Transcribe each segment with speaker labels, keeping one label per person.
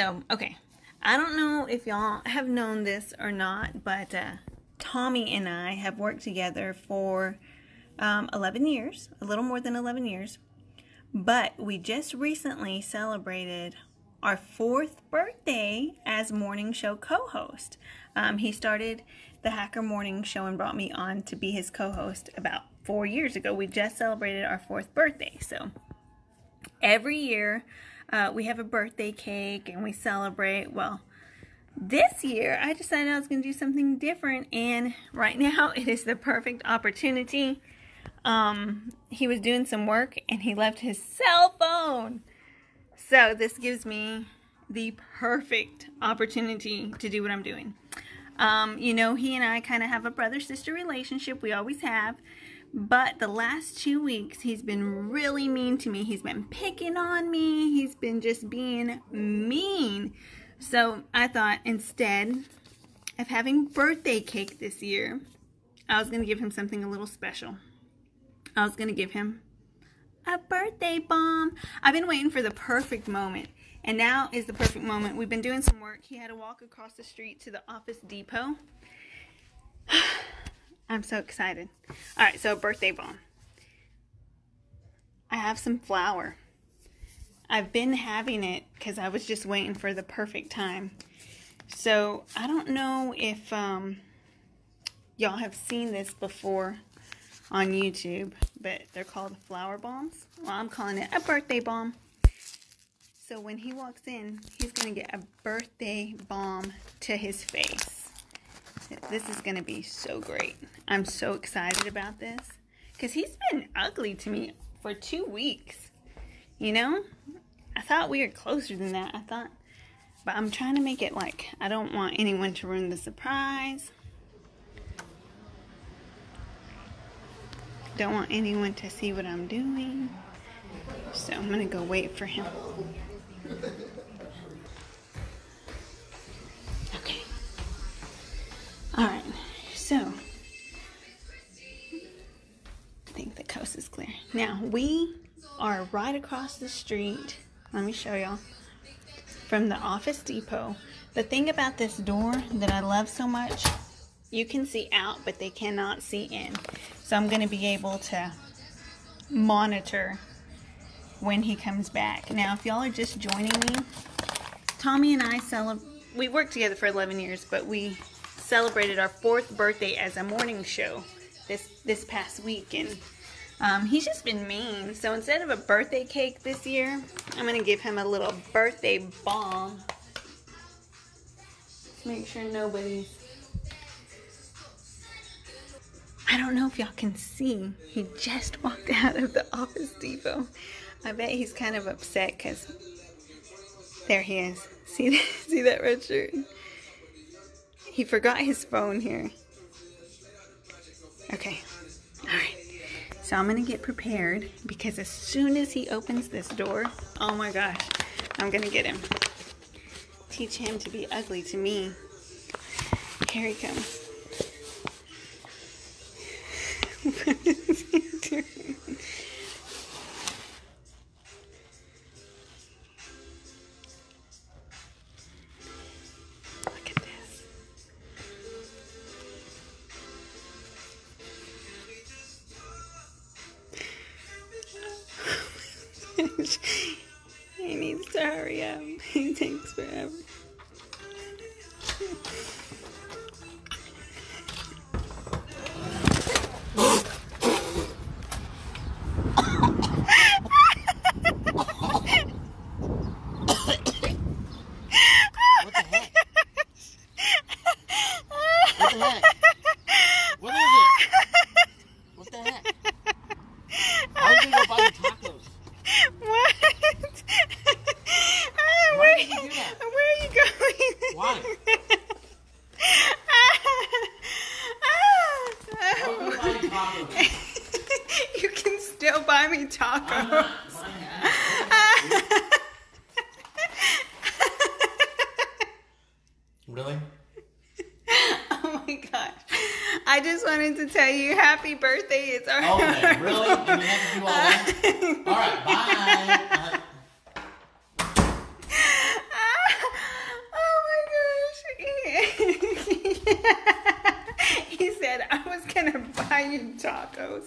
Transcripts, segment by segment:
Speaker 1: So, okay. I don't know if y'all have known this or not, but uh, Tommy and I have worked together for um, 11 years, a little more than 11 years. But we just recently celebrated our fourth birthday as morning show co host. Um, he started the Hacker Morning Show and brought me on to be his co host about four years ago. We just celebrated our fourth birthday. So every year uh, we have a birthday cake and we celebrate. Well, this year I decided I was going to do something different, and right now it is the perfect opportunity. Um, he was doing some work and he left his cell phone. So this gives me the perfect opportunity to do what I'm doing. Um, you know, he and I kind of have a brother sister relationship. We always have. But the last two weeks, he's been really mean to me. He's been picking on me. He's been just being mean. So I thought instead of having birthday cake this year, I was going to give him something a little special. I was going to give him a birthday bomb. I've been waiting for the perfect moment. And now is the perfect moment. We've been doing some work. He had to walk across the street to the office depot. I'm so excited. All right, so birthday bomb. I have some flour. I've been having it because I was just waiting for the perfect time. So I don't know if um, y'all have seen this before on YouTube, but they're called flour bombs. Well, I'm calling it a birthday bomb. So when he walks in, he's going to get a birthday bomb to his face. This is going to be so great. I'm so excited about this because he's been ugly to me for two weeks. You know, I thought we were closer than that. I thought, but I'm trying to make it like I don't want anyone to ruin the surprise. Don't want anyone to see what I'm doing. So I'm going to go wait for him. Now we are right across the street. Let me show y'all from the Office Depot. The thing about this door that I love so much, you can see out, but they cannot see in. So I'm going to be able to monitor when he comes back. Now, if y'all are just joining me, Tommy and I celebrate. We worked together for 11 years, but we celebrated our fourth birthday as a morning show this this past week, and um, he's just been mean. So instead of a birthday cake this year, I'm gonna give him a little birthday bomb. Make sure nobody's. I don't know if y'all can see. He just walked out of the Office Depot. I bet he's kind of upset because there he is. See that, see that red shirt? He forgot his phone here. So I'm to get prepared because as soon as he opens this door, oh my gosh, I'm to get him. Teach him to be ugly to me. Here he comes. he needs to hurry up. He takes forever.
Speaker 2: tacos. really?
Speaker 1: Oh my gosh. I just wanted to tell you happy birthday. It's our
Speaker 2: Oh, man, really? And we have to do all that? all right, bye. Oh
Speaker 1: he said I was gonna buy you tacos.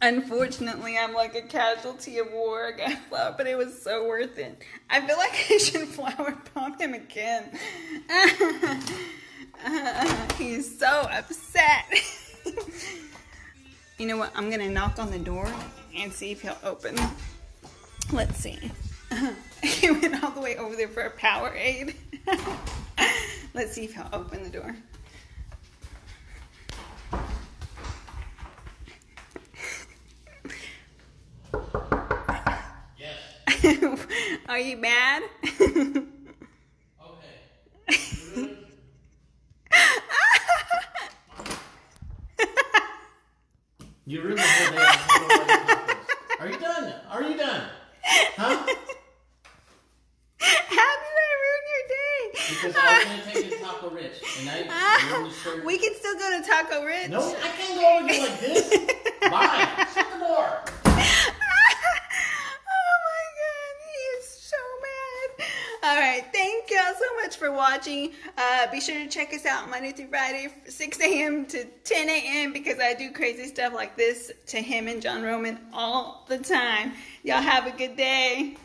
Speaker 1: Unfortunately, I'm like a casualty of war. Flour, but it was so worth it. I feel like I should flour pump him again. he's so upset. you know what? I'm gonna knock on the door and see if he'll open. Let's see. he went all the way over there for a Powerade. Let's see if he'll open the door. Are you mad?
Speaker 2: Okay. You ruined the whole day. I don't know why you did this. Are you done? Are you done? Huh?
Speaker 1: How did I ruin your day?
Speaker 2: Because I was gonna take you to Taco Rich, and I shirt.
Speaker 1: we can still go to Taco Rich.
Speaker 2: No, I can't go over you like this. Bye. Shut the door.
Speaker 1: oh my god, he is so mad. All right, thank y'all so much for watching. Uh, be sure to check us out Monday through Friday, 6 a.m. to 10 a.m. because I do crazy stuff like this to him and John Roman all the time. Y'all have a good day.